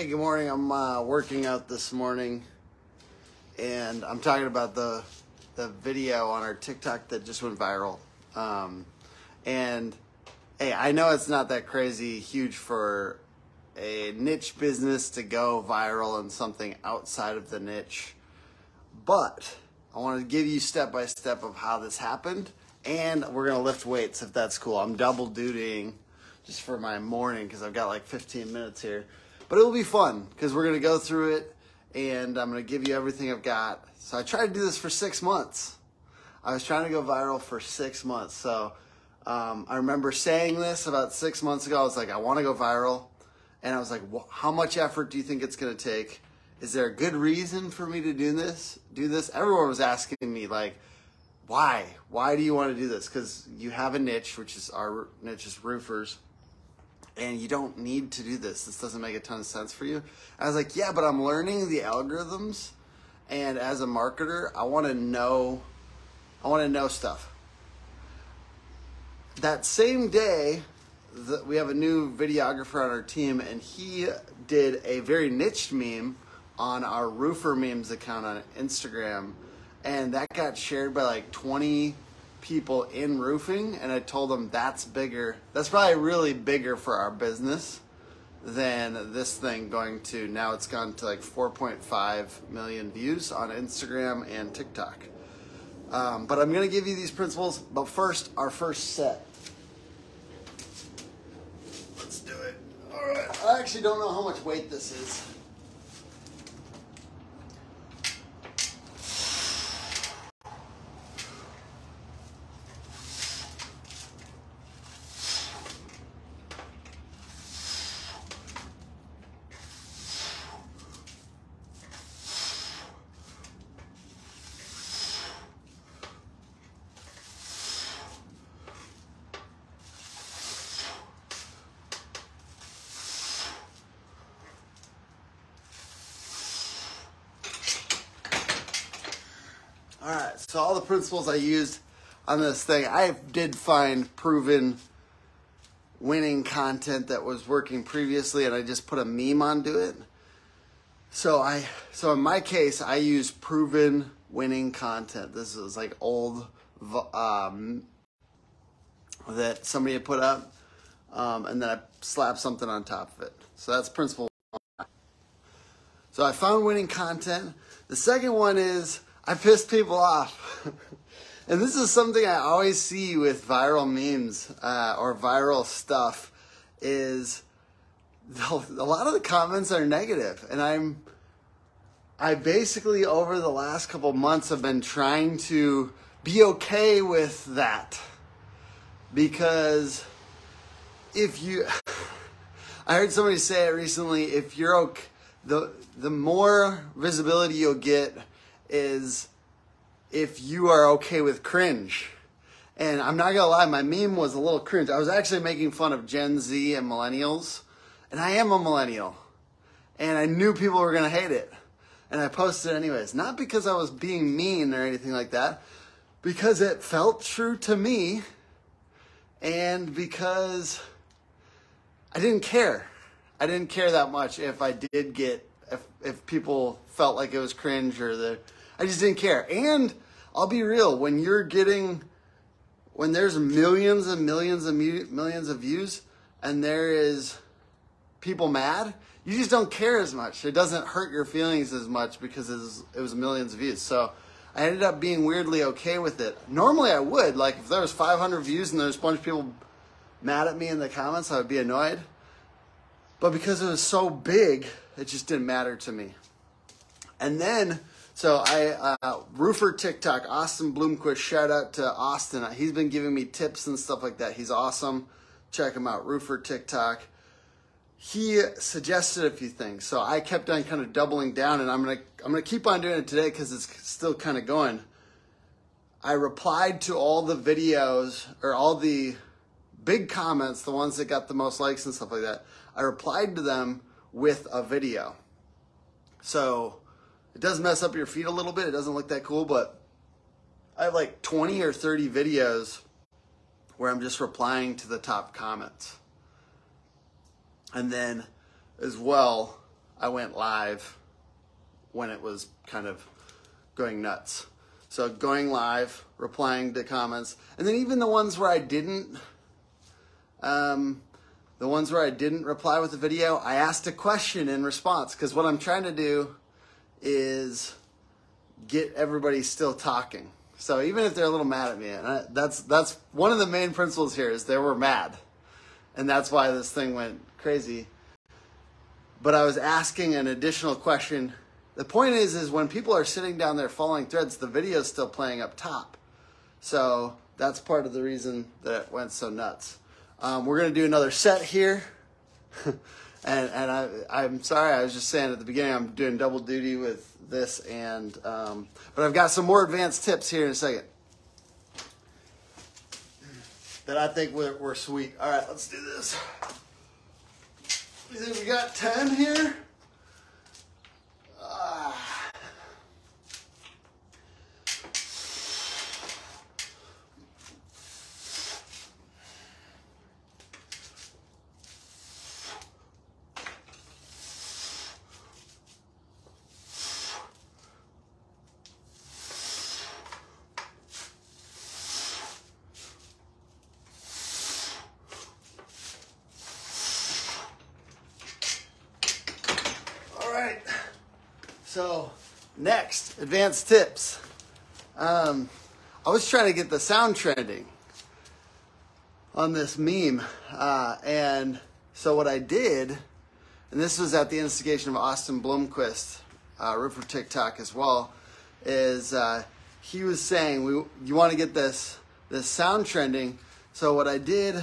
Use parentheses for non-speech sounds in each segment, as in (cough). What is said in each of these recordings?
Hey, good morning. I'm uh, working out this morning, and I'm talking about the the video on our TikTok that just went viral. Um, and hey, I know it's not that crazy huge for a niche business to go viral and something outside of the niche, but I want to give you step by step of how this happened, and we're gonna lift weights if that's cool. I'm double dutying just for my morning because I've got like 15 minutes here. But it'll be fun because we're going to go through it and I'm going to give you everything I've got. So I tried to do this for six months. I was trying to go viral for six months. So um, I remember saying this about six months ago. I was like, I want to go viral. And I was like, how much effort do you think it's going to take? Is there a good reason for me to do this? Do this? Everyone was asking me like, why? Why do you want to do this? Because you have a niche, which is our niche is roofers and you don't need to do this. This doesn't make a ton of sense for you. I was like, yeah, but I'm learning the algorithms, and as a marketer, I want to know, I want to know stuff. That same day, the, we have a new videographer on our team, and he did a very niche meme on our roofer memes account on Instagram, and that got shared by like 20 people in roofing and I told them that's bigger. That's probably really bigger for our business than this thing going to now it's gone to like 4.5 million views on Instagram and TikTok. Um, but I'm going to give you these principles. But first, our first set. Let's do it. All right. I actually don't know how much weight this is. All right, so all the principles I used on this thing, I did find proven winning content that was working previously, and I just put a meme onto it. So I, so in my case, I use proven winning content. This is like old um, that somebody had put up, um, and then I slap something on top of it. So that's principle. One. So I found winning content. The second one is I piss people off. (laughs) and this is something I always see with viral memes uh, or viral stuff is a lot of the comments are negative and I'm I basically over the last couple months have been trying to be okay with that because if you (sighs) I heard somebody say it recently if you're okay the the more visibility you'll get is if you are okay with cringe. And I'm not gonna lie, my meme was a little cringe. I was actually making fun of Gen Z and millennials, and I am a millennial. And I knew people were gonna hate it. And I posted it anyways. Not because I was being mean or anything like that, because it felt true to me, and because I didn't care. I didn't care that much if I did get if if people felt like it was cringe or the I just didn't care. And I'll be real, when you're getting when there's millions and millions and millions of views and there is people mad, you just don't care as much. It doesn't hurt your feelings as much because it was, it was millions of views. So I ended up being weirdly okay with it. Normally I would, like if there was 500 views and there's a bunch of people mad at me in the comments, I would be annoyed. But because it was so big, it just didn't matter to me. And then, so I, uh, roofer TikTok, Austin Bloomquist, shout out to Austin. He's been giving me tips and stuff like that. He's awesome. Check him out, roofer TikTok. He suggested a few things. So I kept on kind of doubling down and I'm to, I'm to keep on doing it today because it's still kind of going. I replied to all the videos or all the big comments, the ones that got the most likes and stuff like that. I replied to them with a video. So it does mess up your feet a little bit. It doesn't look that cool, but I have like 20 or 30 videos where I'm just replying to the top comments. And then as well, I went live when it was kind of going nuts. So going live, replying to comments, and then even the ones where I didn't, um, the ones where I didn't reply with the video, I asked a question in response because what I'm trying to do is get everybody still talking. So even if they're a little mad at me, and I, that's that's one of the main principles here is they were mad, and that's why this thing went crazy. But I was asking an additional question. The point is, is when people are sitting down there following threads, the video is still playing up top. So that's part of the reason that it went so nuts. Um, we're gonna do another set here. (laughs) and and I, I'm sorry, I was just saying at the beginning, I'm doing double duty with this and um, but I've got some more advanced tips here in a second that I think were, were sweet. All right, let's do this. You think we got 10 here? So, next, advanced tips. Um, I was trying to get the sound trending on this meme. Uh, and so, what I did, and this was at the instigation of Austin Blomquist, uh, Roofer TikTok as well, is uh, he was saying, we, You want to get this, this sound trending. So, what I did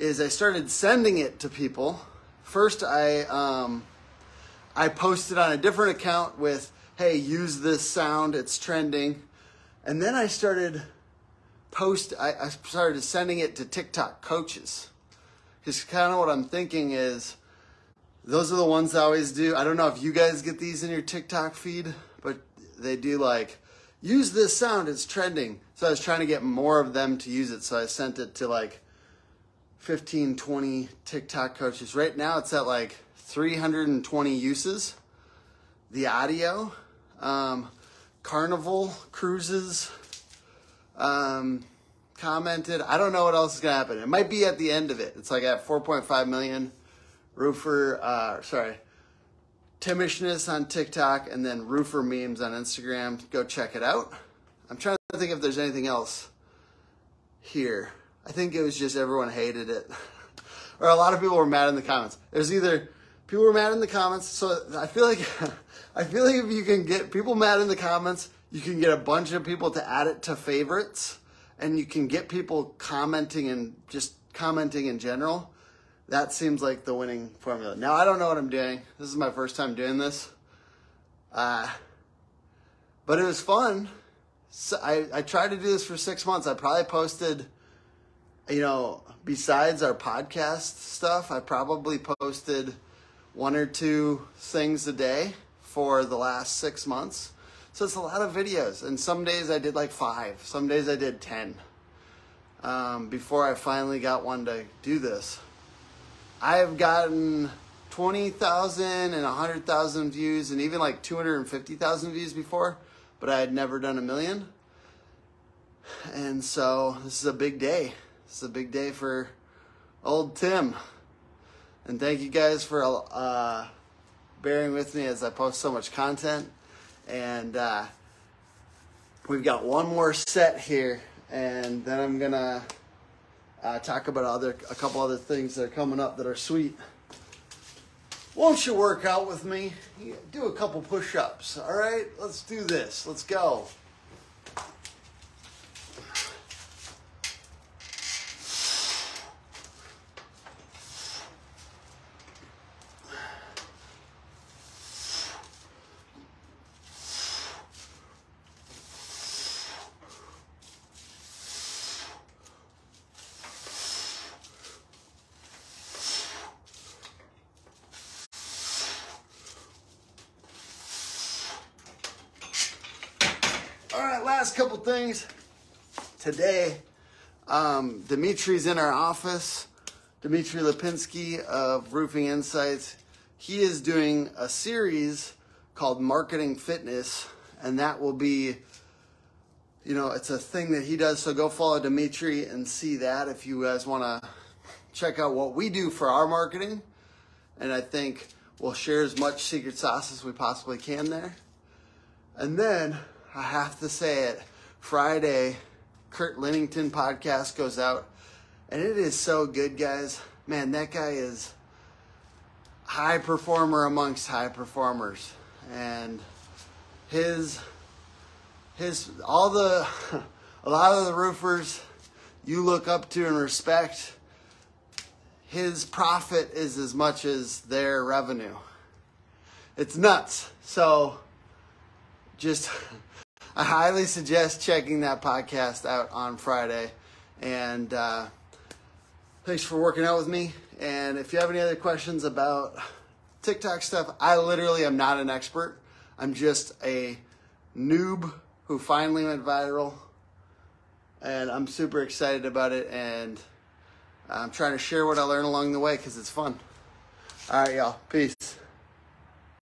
is I started sending it to people. First, I. Um, I posted on a different account with, hey, use this sound, it's trending. And then I started post I, I started sending it to TikTok coaches. Because kind of what I'm thinking is those are the ones I always do. I don't know if you guys get these in your TikTok feed, but they do like use this sound, it's trending. So I was trying to get more of them to use it. So I sent it to like 15, 20 TikTok coaches. Right now it's at like 320 uses. The audio, um, Carnival Cruises um, commented. I don't know what else is gonna happen. It might be at the end of it. It's like at 4.5 million. Roofer, uh, sorry, Timishness on TikTok, and then Roofer memes on Instagram. Go check it out. I'm trying to think if there's anything else here. I think it was just everyone hated it. (laughs) or a lot of people were mad in the comments. There's either people were mad in the comments. So I feel like (laughs) I feel like if you can get people mad in the comments, you can get a bunch of people to add it to favorites, and you can get people commenting and just commenting in general. That seems like the winning formula. Now I don't know what I'm doing. This is my first time doing this, uh, but it was fun. So I I tried to do this for six months. I probably posted, you know, besides our podcast stuff, I probably posted one or two things a day for the last six months. So it's a lot of videos. And some days I did like five, some days I did 10 um, before I finally got one to do this. I've gotten 20,000 and 100,000 views and even like 250,000 views before, but I had never done a million. And so this is a big day. This is a big day for old Tim. And thank you guys for uh, bearing with me as I post so much content. And uh, we've got one more set here, and then I'm gonna uh, talk about other a couple other things that are coming up that are sweet. Won't you work out with me? Do a couple push-ups. All right, let's do this. Let's go. Couple things. Today, um, Dmitry's in our office. Dmitry Lipinskiy of Roofing Insights. he is doing a series called Marketing Fitness, and that will be, you know, it's a thing that he does. So go follow Dmitry and see that if you guys want to check out what we do for our marketing. And I think we'll share as much secret sauce as we possibly can there. And then I have to say it Friday, Kurt Lennington podcast goes out, and it is so good, guys. Man, that guy is high performer amongst high performers, and his his all the (laughs) a lot of the roofers you look up to and respect. His profit is as much as their revenue. It's nuts. So, just (laughs) I highly suggest checking that podcast out on Friday. And uh, thanks for working out with me. And if you have any other questions about TikTok stuff, I literally am not an expert. I'm just a noob who finally went viral. And I'm super excited about it. And I'm trying to share what I learned along the way because it's fun. All right, y'all. Peace.